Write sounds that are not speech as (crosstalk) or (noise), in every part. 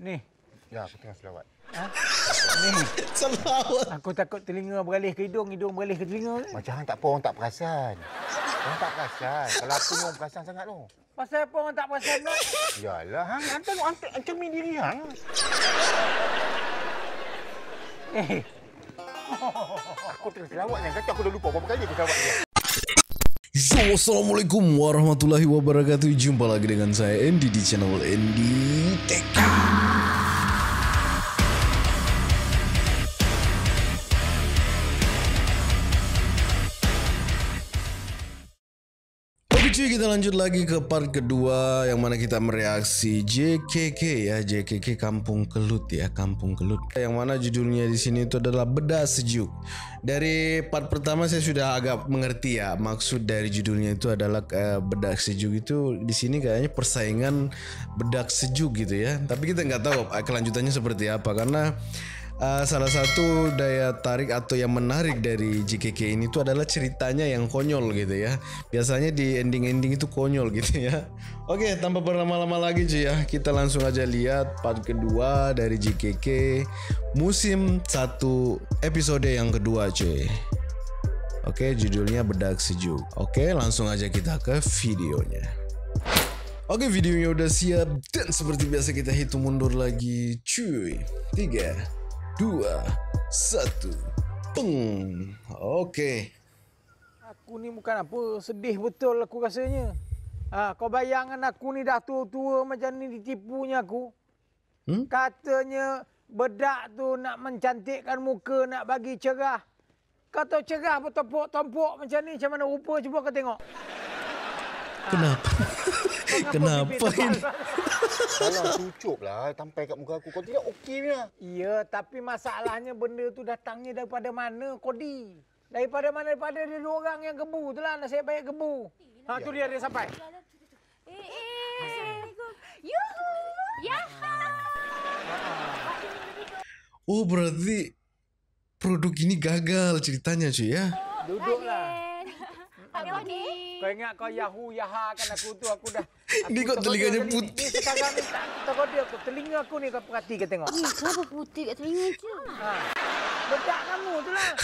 Ni. Ya, aku tengah selawat. Ni. (laughs) Selawat. Aku takut telinga beralih ke hidung, hidung beralih ke telinga. Macam hang tak apa, orang tak perasan. Orang tak perasan. Kalau aku ni orang perasan sangat tu. Pasal apa orang tak perasan tu? Yalah, hang hantar hantar cermin diri hang. Eh, Aku tengah selawat ni. Kata aku dah lupa berapa kali aku selawat dia. Yo, Assalamualaikum warahmatullahi wabarakatuh. Jumpa lagi dengan saya Andy di channel Andy Tech. Lanjut lagi ke part kedua yang mana kita mereaksi JKK ya JKK Kampung Kelut ya Kampung Kelut. Yang mana judulnya di sini itu adalah Bedah Sejuk. Dari part pertama saya sudah agak mengerti ya maksud dari judulnya itu adalah uh, bedak sejuk itu di sini kayaknya persaingan bedak sejuk gitu ya. Tapi kita nggak tahu uh, kelanjutannya seperti apa. Karena Uh, salah satu daya tarik atau yang menarik dari JKK ini tuh adalah ceritanya yang konyol gitu ya. Biasanya di ending-ending itu konyol gitu ya. Oke, tanpa berlama-lama lagi cuy ya, kita langsung aja lihat part kedua dari JKK musim 1 episode yang kedua cuy. Oke, judulnya Bedak Sejuk. Oke, langsung aja kita ke videonya. Oke videonya udah siap dan seperti biasa kita hitung mundur lagi cuy 3 dua, satu, peng. Oke. aku ni bukan apa, sedih betul aku rasanya. Ha, kau bayangkan aku ni dah tua-tua macam ni ditipunya aku. Hmm? Katanya bedak tu nak mencantikkan muka, nak bagi cerah. Kau tahu cerah bertopok-tompok macam ni, macam mana rupa cuba kau tengok. Kenapa? Kenapa ini? (laughs) Kalau cucuk lah tampai kat muka aku. Kau tidak okey punya. Ya, tapi masalahnya benda tu datangnya daripada mana, Kodi? Daripada mana? Daripada dia dua orang yang gebu tu lah, nasib baik gebu. Ha, tu dia, dia sampai. Eh, eh. Yuhu! Yaha! Oh berarti produk ini gagal ceritanya cuy ya? Duduklah. Pak Kodi. Kau ingat kau Yahoo Yaha kan aku tu aku dah. (laughs) Ini aku kok tergoda telinganya putih. Ni sekarang ni tak takut dia aku telinga aku ni kau perhati ke tengok. Ni kenapa putih kat telinga je? Ha. Bedak kamu tu lah. (laughs)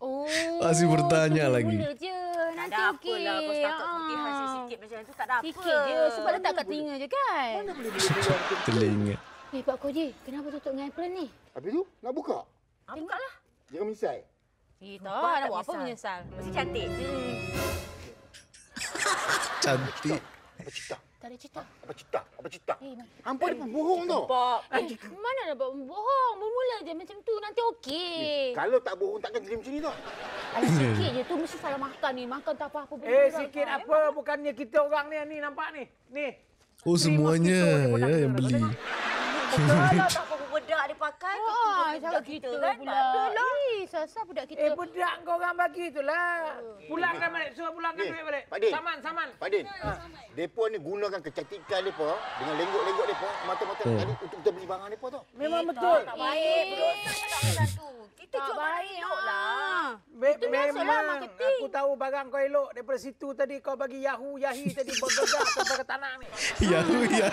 Oh. Masih bertanya lagi. Mula je. Nanti Tak ada okey. apalah kau setakat Ah. putih hasil sikit macam tu tak ada apa. Sikit je sebab letak kat telinga je kan. Mana boleh? Telinga. Eh Pak Kodi, kenapa tutup dengan apron ni? Habis tu, nak buka? Tengoklah. Jangan menyesal. Eh, tak, tak nak buat apa menyesal. Mesti cantik. Cantik. Apa cerita? Tak ada cerita. Apa cerita? Apa cerita? Eh, Hampa ni bohong tau. Pop. eh mana nak buat bohong? Bermula je macam tu. Nanti okey. Kalau tak bohong takkan jadi macam ni tau. Alah sikit je tu mesti salah makan ni. Makan tak apa-apa. benda Eh sikit apa bukannya kita orang ni ni nampak ni. Ni. Oh semuanya ya yang beli. Lah tak (laughs) apa bedak dia pakai. Tunjuk kita kan? pula. Lah. Eh, sasa budak kita. Eh bedak kau orang bagi tu lah. Pulangkan balik, suruh pulangkan duit balik. Pak Din. Saman, saman. Pak Din, depa ni gunakan kecantikan depa dengan lenggok-lenggok depa mata-mata Oh. tadi untuk kita beli barang depa tau. Memang Eh, betul. Tak, baik. Tak boleh tu. Kita Tak jual barang baik lah. Biasalah memang marketing. aku tahu barang kau elok daripada situ tadi kau bagi Yahoo Yahi tadi bergegar sampai ke tanah ni. (laughs) Ya ya.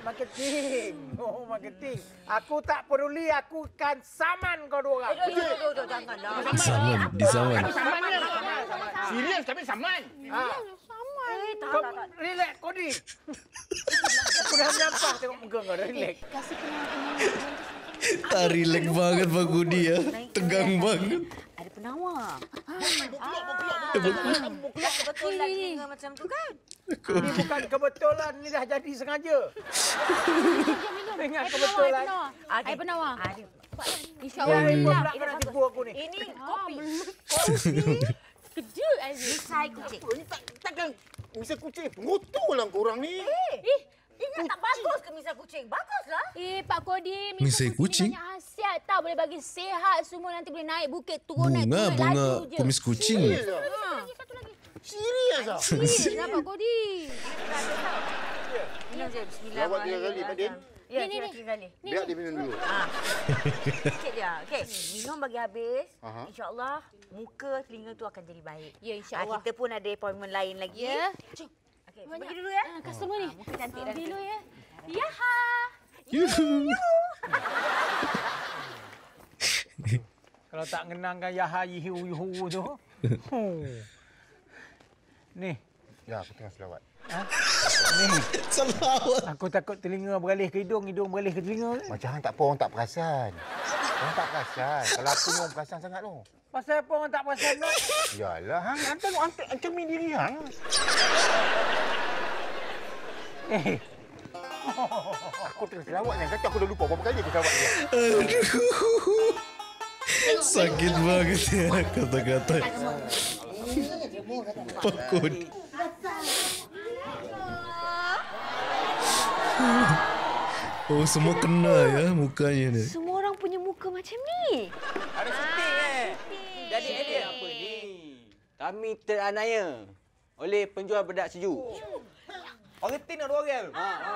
Marketing. Oh, marketing. Aku tak peduli, aku kan saman kau dua orang. Eh, Janganlah. Saman di zaman. Serius kami saman. Ha. Eh, tak, Kau tak, tak. relax, Kodi. aku (laughs) dah nyampah tengok muka kau dah relax. Kasih kenal-kenal. (laughs) Tak relax banget Pak Kudi ya. (laughs) Tegang banget. Ada penawar. Betul. Bukan kebetulan telinga macam tu kan? Ini bukan kebetulan, ni dah jadi sengaja. Dengan kebetulan. Ada. Air penawar. Ada. Ya, InsyaAllah. ini Oh, pula kau nak tipu aku ni. Ini kopi. (laughs) Kejut Aziz. Misai kucing. Ini tak takkan misal kucing ngotor lah korang ni. Eh, ingat tak bagus ke misai kucing? Baguslah. Eh, Pak Kodi, Misai kucing? banyak hasiat tau. Boleh bagi sehat semua. Nanti boleh naik bukit, turun naik Bunga turun. bunga laju je. kumis kucing. Lah. Satu lagi. Serius lah. Serius lah Pak Kodi. Minum je. Bismillah. Lawat tiga kali, Pak Din. Ya, Ni, ni, ni. Biar dia minum dulu. Ah. (laughs) Sikit je. Okey, minum bagi habis. Aha. InsyaAllah muka telinga tu akan jadi baik. Ya, Ah, insyaAllah. kita pun ada appointment lain lagi. Ya. Okey, Banyak. pergi dulu ya. Ah, customer ni. muka cantik dah. Dulu ya. Yaha. Kalau tak ngenangkan Yaha Yihu Yuhu tu. Hmm. (laughs) Ni, Ya, aku tengah selawat. Ni. (laughs) Selawat. Aku takut telinga beralih ke hidung, hidung beralih ke telinga. Macam hang tak apa, orang tak perasan. Orang tak perasan. Kalau aku ni orang perasan sangat tu. Pasal apa orang tak perasan tu? Yalah, hang hantar lu hantar cermin diri hang. Eh, Aku tengah selawat ni. Kata aku dah lupa berapa kali aku selawat dia. Aduh. Sakit banget ya kata-kata. Pakut. (laughs) Oh semua kena ya mukanya ni. Semua orang punya muka macam ni. Ada syuting eh. Jadi edit apa ni? Kami teranaya oleh penjual bedak sejuk. Orang tin dua orang. Ha, ha.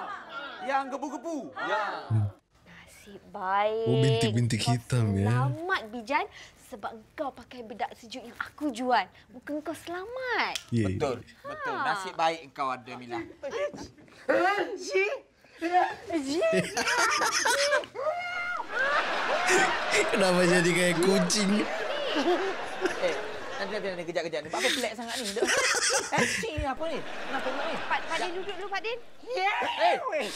Yang gebu-gebu. Ya. Nasib baik. Oh bintik-bintik hitam ya. Selamat Bijan sebab engkau pakai bedak sejuk yang aku jual. Muka engkau selamat. Yeah. Betul. Betul. Nasib baik engkau ada Mila. (laughs) (laughs) Kenapa jadi kayak kucing? Eh, nanti nanti nanti kejap-kejap ni. Apa pelik sangat ni? Eh, ni apa ni? Kenapa ni? Pak, Pak Din duduk dulu Pak Din. Eh.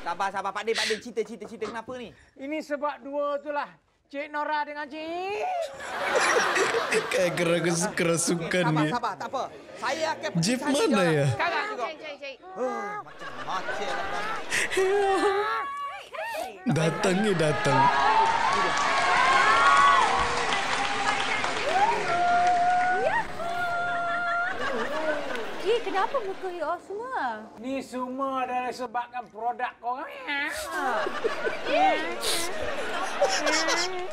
Sabar, sabar. Pak Din, Pak Din. Cerita, cerita, cerita. Kenapa ni? ini sebab dua tu lah. Cik Nora dengan Cik. Kayak keras kerasukan Sabar, dia. sabar. Tak apa. Saya akan pergi Jeep mana orang. ya? Sekarang juga. Cik, cik, cik. Oh, macam macam lah. Datang ni datang. Eh, kenapa muka you semua? Ni semua adalah sebabkan produk korang. ya.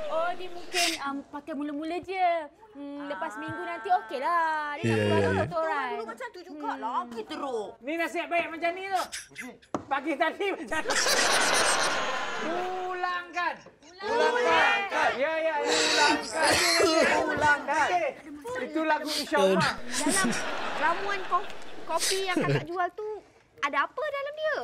Oh, dia mungkin um, pakai mula-mula je. Hmm, lepas minggu nanti okey lah. Dia nak ya, keluar ya. dengan kotoran. Dulu macam tu jugalah. Lagi teruk. Ni nasib baik macam ni tu. Pagi tadi macam ni. Ulangkan. Ulangkan. Ya, ya, ulangkan. Ulangkan. Itu lagu Isyamah. Dalam ramuan ko- kopi yang kakak jual tu, ada apa dalam dia?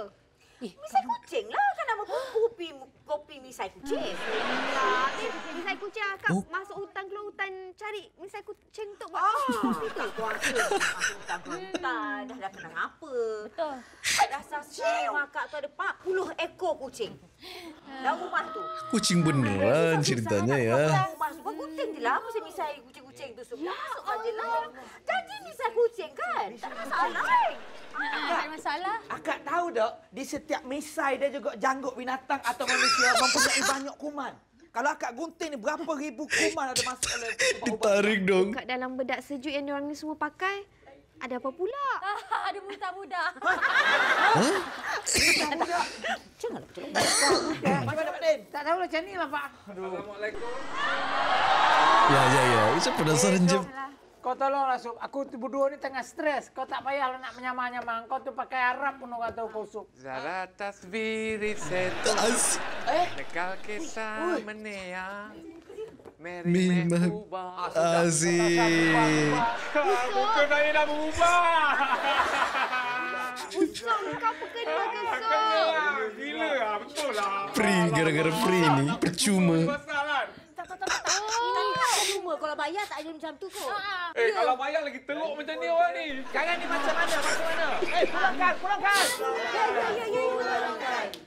Misai kucing lah kan nama pun kopi kopi misai kucing. Ya, misai kucing akak Oh. masuk hutan keluar hutan cari misai kucing untuk buat kopi tu. Kuasa masuk hutan keluar hutan dah dah kenang apa. Betul. Dasar rumah akak tu ada 40 ekor kucing. Dalam rumah tu. Kucing beneran ceritanya ya. Rumah tu kucing je lah. Mesti misai kucing-kucing tu semua. Masukkan je lah. Kucing kan? Tak ada masalah. Ah, tak ada masalah. Akak tahu tak, di setiap misai dia juga janggut binatang atau manusia mempunyai banyak kuman. Kalau akak gunting ni, berapa ribu kuman ada masuk dalam. Ditarik dong. Kat dalam bedak sejuk yang diorang ni semua pakai, ada apa pula? (laughs) ada muntah-muntah. (laughs) Macam mana Pak Din? Tak tahu macam ni lah, Pak. Ya ya ya. Saya penasaran je. Kau tolonglah, Sup. Aku tu berdua ni tengah stres. Kau tak payahlah nak menyamar-nyamar. Kau tu pakai Arab pun orang tahu kau, Sup. Zara tasbiri setu As. Lekal kisah menea Meri Mimah. mehubah Asik. Bukan saya dah berubah. Usok kau ke Sok? Gila lah, betul lah. Free gara-gara free ni percuma. Tak, tak, tak, tak. Ini cuma kalau bayar tak ada macam tu kot. Eh kalau bayar lagi teruk macam ni orang ni Sekarang ni macam mana? Macam mana? Eh, pulangkan, pulangkan. Ya, ya, ya, ya.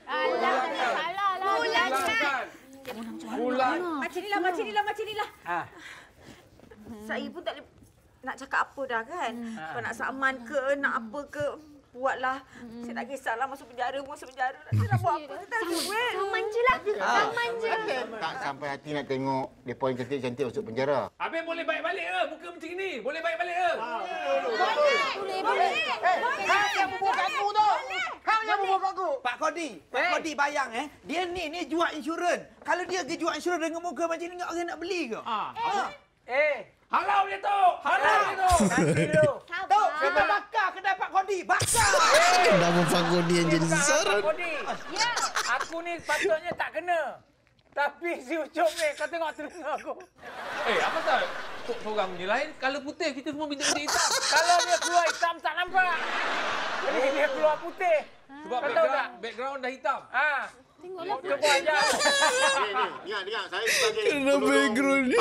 Alah, tak ada salah lah. Pulangkan. Pulang Macam ni lah, macam ni lah, macam ni lah. Ah. Saya pun tak boleh nak cakap apa dah kan. Kalau nak saman ke, nak apa ke, buatlah. Saya tak kisahlah masuk penjara pun masuk penjara. Nanti nak buat apa? Kita ada duit. Saman je lah. Saman je. Tak sampai hati nak tengok mereka yang cantik-cantik masuk penjara. Habis boleh baik balik ke muka macam ni Boleh baik balik ke Boleh, boleh. Hang yang bubuh kat aku tu. Hang yang bubuh kat aku. Pak Kodi, Pak Kodi bayang eh. Dia ni ni jual insurans. Kalau dia pergi jual insurans dengan muka macam ni, orang nak beli ke? Ah. Ah. Eh, Halau dia tu Halau dia tu nanti. Tu, kita bakar kedai Pak Kodi. Bakar. Kenapa Pak Kodi yang jadi sasaran? Kodi. Ya. Aku ni patutnya tak kena. Tapi si Ucup ni, kau tengok telinga aku. Eh apa tak Tok seorang punya lain Kalau putih kita semua bintik-bintik hitam Kalau dia keluar hitam tak nampak. Jadi dia keluar putih. Sebab Kau tahu background, background dah hitam. Ha. Tengoklah. Dia buat aja. Ni, ni. Dengar, dengar. Saya sebagai Kena penolong background ni.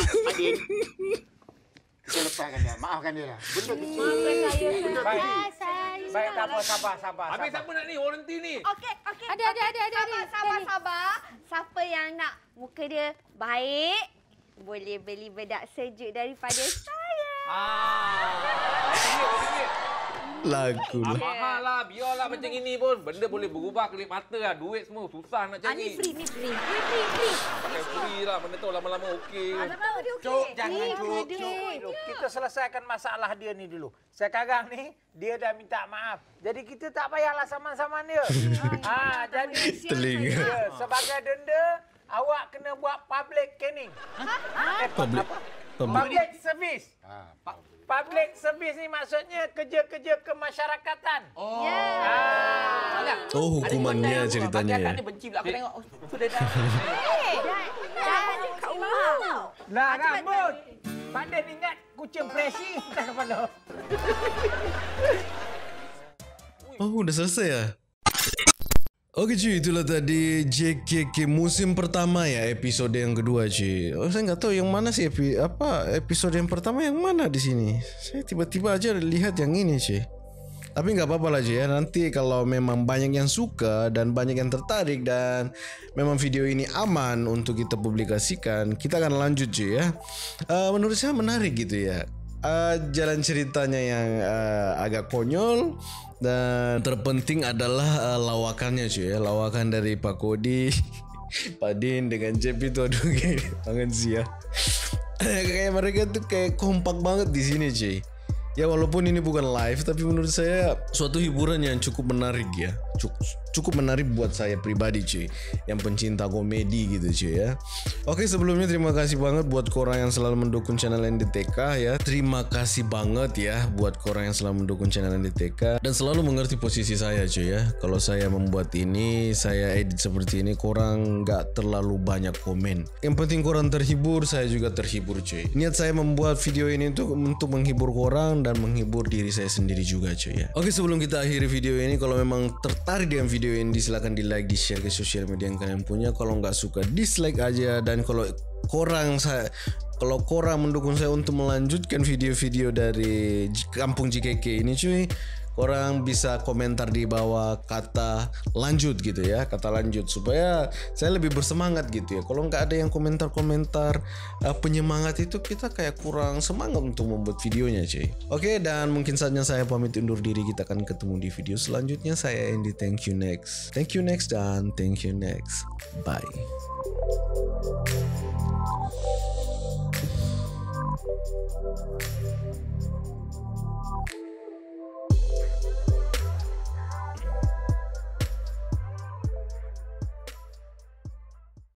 Kita lepaskan dia. Maafkan dia lah. Benda kecil. Maafkan saya. Benda Baik. kecil. Saya. Baik, tak apa. Sabar, sabar. Habis siapa nak ni? Warranty ni. Okey, okey. Ada, ada, ada, ada, Sabar, ada. sabar, sabar. Siapa yang nak muka dia baik, boleh beli bedak sejuk daripada saya. Ah. Lagu Ah, lah. Lah. Biarlah macam ini pun. Benda boleh berubah kelip mata lah. Duit semua susah nak Ah, ni cari. free, ni free. Free, free, free. Pakai free lah. Benda tu lama-lama okey. Ah, tahu dia okey. Cuk, jangan Ni cuk. Kita selesaikan masalah dia ni dulu. Sekarang ni, dia dah minta maaf. Jadi kita tak payahlah saman-saman dia. (laughs) ha, jadi Telinga. ya, sebagai denda, awak kena buat public caning. Eh, Public. apa? Public. Public service. Ha, Pa- Public service ni maksudnya kerja-kerja kemasyarakatan. Oh. Ah. Oh, hukumannya ceritanya ya. Dia benci pula aku tengok. Oh, sudah dah. (laughs) Dah kat rumah. Lah rambut. Pandai ingat kucing presi (laughs) tak kepala. Oh, udah selesai ya? Oke cuy, itulah tadi JKK musim pertama ya, episode yang kedua cuy. Oh, saya nggak tahu yang mana sih epi, apa episode yang pertama yang mana di sini. Saya tiba-tiba aja lihat yang ini cuy. Tapi nggak apa-apa lah cuy ya. Nanti kalau memang banyak yang suka dan banyak yang tertarik dan memang video ini aman untuk kita publikasikan, kita akan lanjut cuy ya. Eh, menurut saya menarik gitu ya. Eh, jalan ceritanya yang eh, agak konyol dan terpenting adalah eh, lawakannya cuy ya. Lawakan dari Pak Kodi, (laughs) Pak Din dengan Jep itu aduh kayak (laughs) banget sih ya. (clears throat) kayak mereka tuh kayak kompak banget di sini cuy. Ya walaupun ini bukan live tapi menurut saya suatu hiburan yang cukup menarik ya. Cukup cukup menarik buat saya pribadi cuy. Yang pencinta komedi gitu cuy ya. Oke sebelumnya terima kasih banget buat korang yang selalu mendukung channel NDTK ya. Terima kasih banget ya buat korang yang selalu mendukung channel NDTK dan selalu mengerti posisi saya cuy ya. Kalau saya membuat ini, saya edit seperti ini, korang nggak terlalu banyak komen. Yang penting korang terhibur, saya juga terhibur cuy. Niat saya membuat video ini untuk untuk menghibur korang dan menghibur diri saya sendiri juga cuy ya. Oke sebelum kita akhiri video ini, kalau memang tertarik dengan video ini, silakan di like, di share ke sosial media yang kalian punya. Kalau nggak suka, dislike aja. Dan kalau korang saya kalau korang mendukung saya untuk melanjutkan video-video dari Kampung JKK ini cuy Korang bisa komentar di bawah kata lanjut gitu ya Kata lanjut. Supaya saya lebih bersemangat gitu ya. Kalau nggak ada yang komentar-komentar uh, penyemangat itu kita kayak kurang semangat untuk membuat videonya cuy. Oke dan mungkin saatnya saya pamit undur diri. Kita akan ketemu di video selanjutnya. Saya Andy thank you next. Thank you next dan thank you next. Bye